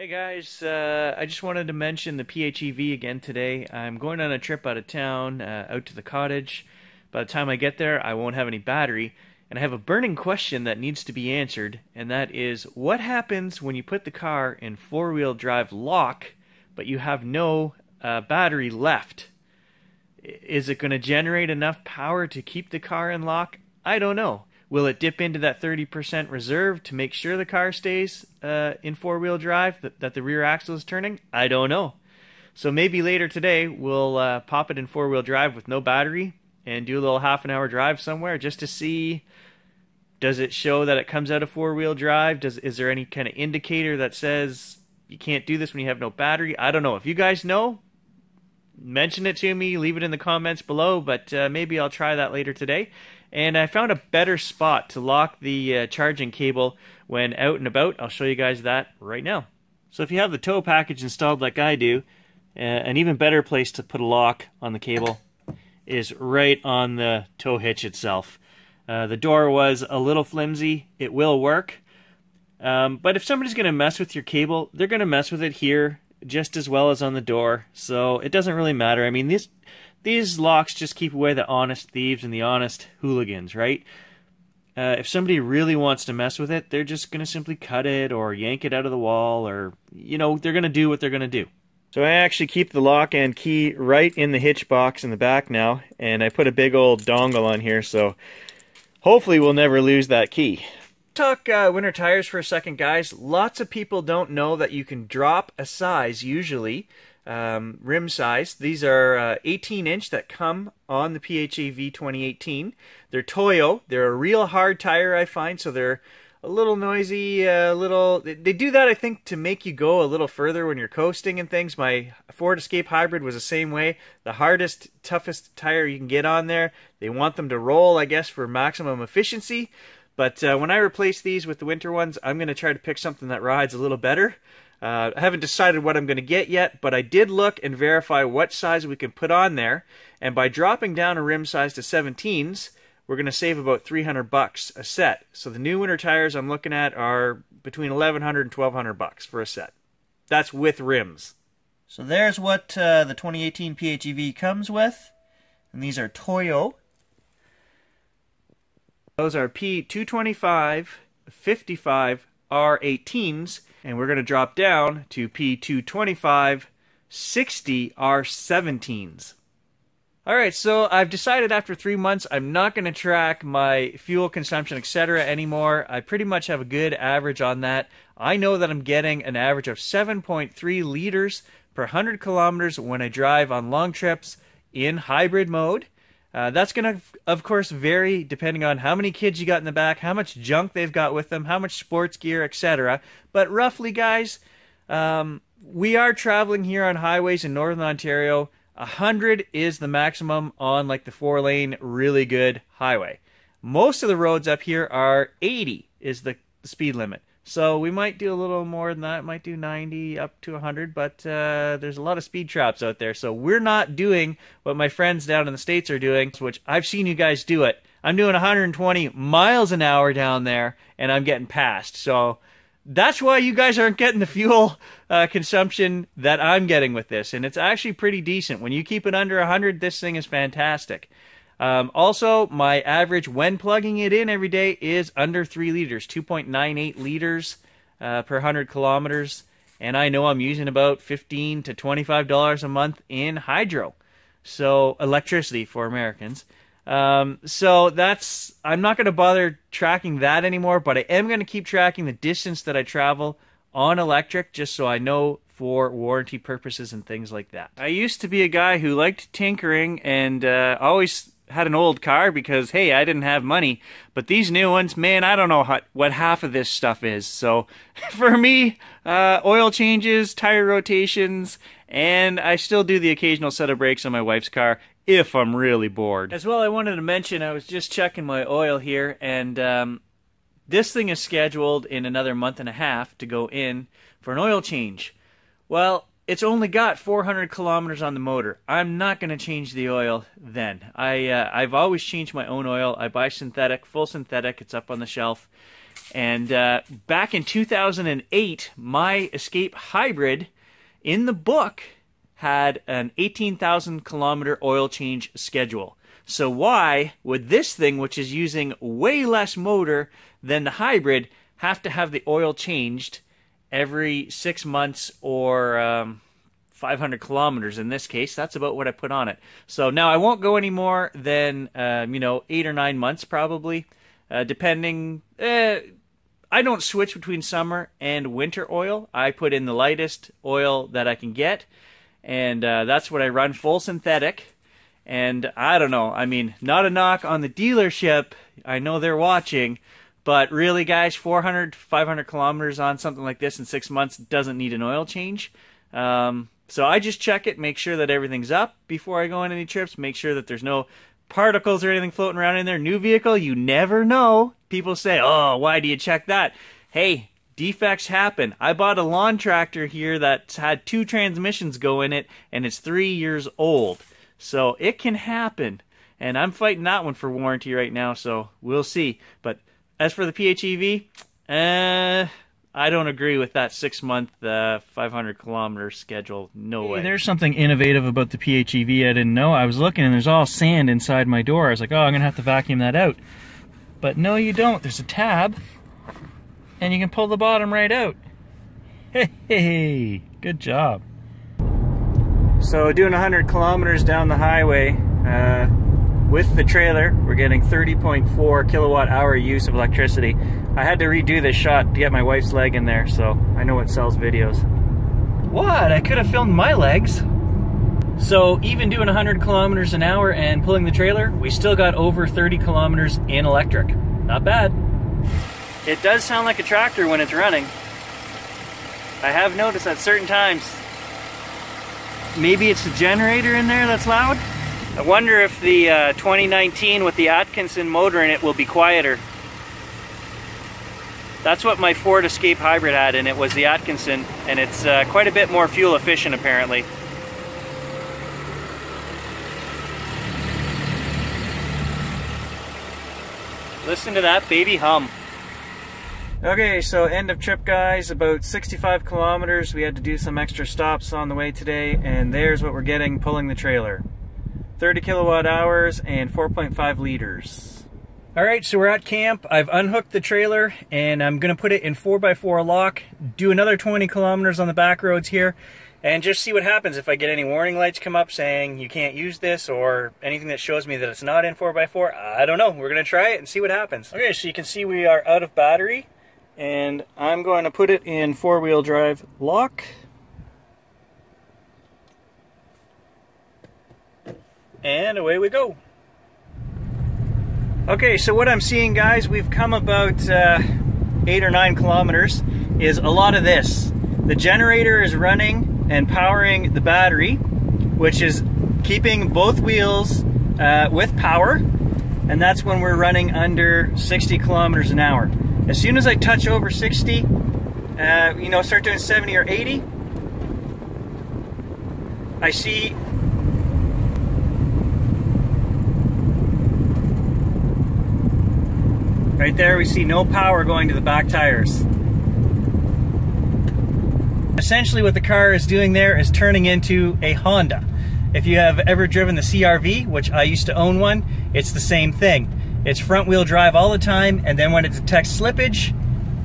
Hey guys, uh, I just wanted to mention the PHEV again today. I'm going on a trip out of town, uh, out to the cottage. By the time I get there, I won't have any battery, and I have a burning question that needs to be answered, and that is what happens when you put the car in four wheel drive lock, but you have no uh, battery left? Is it going to generate enough power to keep the car in lock? I don't know. Will it dip into that 30% reserve to make sure the car stays uh, in four wheel drive, that, that, the rear axle is turning? I don't know. So maybe later today we'll uh, pop it in four wheel drive with no battery and do a little half an hour drive somewhere just to see does it show that it comes out of four wheel drive? Does is there any kind of indicator that says you can't do this when you have no battery? I don't know. If you guys know, mention it to me, leave it in the comments below, but uh, maybe I'll try that later today and I found a better spot to lock the uh, charging cable when out and about. I'll show you guys that right now. So if you have the tow package installed like I do, uh, an even better place to put a lock on the cable is right on the tow hitch itself. Uh, the door was a little flimsy. It will work. Um, but if somebody's going to mess with your cable, they're going to mess with it here just as well as on the door. So it doesn't really matter. I mean, this these locks just keep away the honest thieves and the honest hooligans, right? Uh, if somebody really wants to mess with it, they're just going to simply cut it or yank it out of the wall or, you know, they're going to do what they're going to do. So I actually keep the lock and key right in the hitch box in the back now, and I put a big old dongle on here, so hopefully we'll never lose that key. Talk uh, winter tires for a second, guys. Lots of people don't know that you can drop a size usually um, rim size. These are uh, 18 inch that come on the PHEV 2018. They're Toyo. They're a real hard tire, I find, so they're a little noisy, a little. They do that, I think, to make you go a little further when you're coasting and things. My Ford Escape Hybrid was the same way. The hardest, toughest tire you can get on there. They want them to roll, I guess, for maximum efficiency. But uh, when I replace these with the winter ones, I'm going to try to pick something that rides a little better. Uh, I haven't decided what I'm going to get yet, but I did look and verify what size we can put on there. And by dropping down a rim size to 17s, we're going to save about 300 bucks a set. So the new winter tires I'm looking at are between 1100 and 1200 bucks for a set. That's with rims. So there's what uh, the 2018 PHEV comes with. And these are Toyo. Those are P225, 55, R18s and we're going to drop down to P225 60 R17s. Alright, so I've decided after three months I'm not going to track my fuel consumption, etc. anymore. I pretty much have a good average on that. I know that I'm getting an average of 7.3 liters per 100 kilometers when I drive on long trips in hybrid mode. Uh, that's going to, of course, vary depending on how many kids you got in the back, how much junk they've got with them, how much sports gear, etc. But roughly, guys, um, we are traveling here on highways in northern Ontario. 100 is the maximum on like the four lane, really good highway. Most of the roads up here are 80 is the speed limit. So we might do a little more than that. Might do 90 up to 100, but uh, there's a lot of speed traps out there. So we're not doing what my friends down in the states are doing, which I've seen you guys do it. I'm doing 120 miles an hour down there, and I'm getting passed. So that's why you guys aren't getting the fuel uh, consumption that I'm getting with this, and it's actually pretty decent. When you keep it under 100, this thing is fantastic. Um, also, my average when plugging it in every day is under 3 liters, 2.98 liters uh, per 100 kilometers. And I know I'm using about 15 to $25 a month in hydro. So, electricity for Americans. Um, so that's, I'm not going to bother tracking that anymore, but I am going to keep tracking the distance that I travel on electric just so I know for warranty purposes and things like that. I used to be a guy who liked tinkering and uh, always had an old car because hey, I didn't have money. But these new ones, man, I don't know how, what half of this stuff is. So for me, uh, oil changes, tire rotations, and I still do the occasional set of brakes on my wife's car if I'm really bored. As well, I wanted to mention I was just checking my oil here, and um, this thing is scheduled in another month and a half to go in for an oil change. Well, it's only got 400 kilometers on the motor. I'm not going to change the oil then. I uh, I've always changed my own oil. I buy synthetic, full synthetic. It's up on the shelf, And uh, back in 2008, my Escape Hybrid in the book had an 18,000 kilometer oil change schedule. So why would this thing, which is using way less motor than the hybrid, have to have the oil changed every six months or um, 500 kilometers in this case? That's about what I put on it. So now I won't go any more than um, you know eight or nine months probably, uh, depending. Uh, I don't switch between summer and winter oil. I put in the lightest oil that I can get, and uh, that's what I run full synthetic. And I don't know. I mean, not a knock on the dealership. I know they're watching, but really, guys, 400, 500 kilometers on something like this in six months doesn't need an oil change. Um, so I just check it, make sure that everything's up before I go on any trips, make sure that there's no particles or anything floating around in there. New vehicle, you never know. People say, oh, why do you check that? Hey, defects happen. I bought a lawn tractor here that's had two transmissions go in it, and it's three years old. So it can happen. And I'm fighting that one for warranty right now, so we'll see. But as for the PHEV, uh, I don't agree with that six month, uh, 500 kilometer schedule. No way. There's something innovative about the PHEV I didn't know. I was looking and there's all sand inside my door. I was like, oh, I'm going to have to vacuum that out. But no, you don't. There's a tab and you can pull the bottom right out. Hey, hey, good job. So, doing 100 kilometers down the highway uh, with the trailer, we're getting 30.4 kilowatt hour use of electricity. I had to redo this shot to get my wife's leg in there, so I know it sells videos. What? I could have filmed my legs. So even doing 100 kilometers an hour and pulling the trailer, we still got over 30 kilometers in electric. Not bad. It does sound like a tractor when it's running. I have noticed at certain times, maybe it's the generator in there that's loud? I wonder if the uh, 2019 with the Atkinson motor in it will be quieter. That's what my Ford Escape Hybrid had and it was the Atkinson, and it's uh, quite a bit more fuel efficient apparently. Listen to that baby hum. Okay, so end of trip guys, about 65 kilometers. We had to do some extra stops on the way today, and there's what we're getting pulling the trailer. 30 kilowatt hours and 4.5 liters. All right, so we're at camp. I've unhooked the trailer and I'm gonna put it in 4x4 lock, do another 20 kilometers on the back roads here, and just see what happens if I get any warning lights come up saying you can't use this or anything that shows me that it's not in 4x4. I don't know. We're gonna try it and see what happens. Okay, so you can see we are out of battery and I'm going to put it in four-wheel drive lock. And away we go. Okay, so what I'm seeing, guys, we've come about uh, eight or nine kilometers, is a lot of this. The generator is running and powering the battery, which is keeping both wheels uh, with power, and that's when we're running under 60 kilometers an hour. As soon as I touch over 60, uh, you know, start doing 70 or 80, I see Right there we see no power going to the back tires. Essentially what the car is doing there is turning into a Honda. If you have ever driven the CRV, which I used to own one, it's the same thing. It's front wheel drive all the time and then when it detects slippage,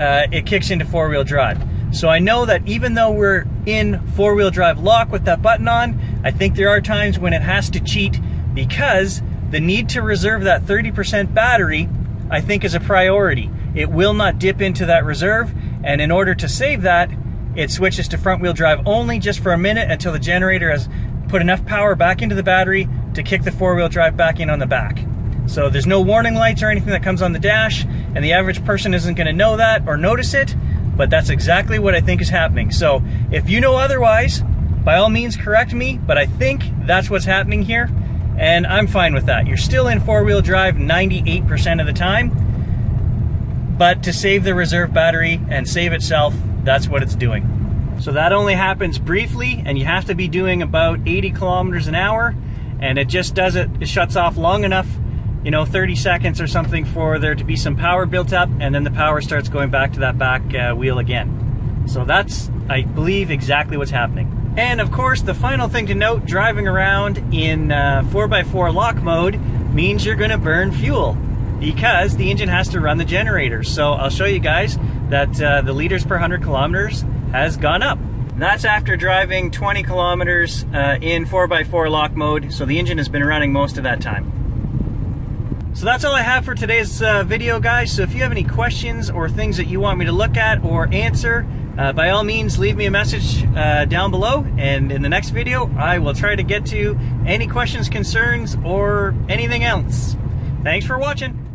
uh, it kicks into four wheel drive. So I know that even though we're in four wheel drive lock with that button on, I think there are times when it has to cheat because the need to reserve that 30% battery I think is a priority. It will not dip into that reserve, and in order to save that, it switches to front wheel drive only just for a minute until the generator has put enough power back into the battery to kick the four wheel drive back in on the back. So there's no warning lights or anything that comes on the dash, and the average person isn't going to know that or notice it, but that's exactly what I think is happening. So if you know otherwise, by all means correct me, but I think that's what's happening here and I'm fine with that. You're still in four-wheel drive 98% of the time, but to save the reserve battery and save itself, that's what it's doing. So that only happens briefly, and you have to be doing about 80 kilometers an hour, and it just does it, it shuts off long enough you know, 30 seconds or something for there to be some power built up, and then the power starts going back to that back uh, wheel again. So that's, I believe, exactly what's happening. And of course, the final thing to note, driving around in uh, 4x4 lock mode means you're gonna burn fuel because the engine has to run the generators. So I'll show you guys that uh, the liters per 100 kilometers has gone up. That's after driving 20 kilometers uh, in 4x4 lock mode, so the engine has been running most of that time. So that's all I have for today's uh, video, guys. So if you have any questions or things that you want me to look at or answer, uh, by all means, leave me a message uh, down below. And in the next video, I will try to get to any questions, concerns, or anything else. Thanks for watching.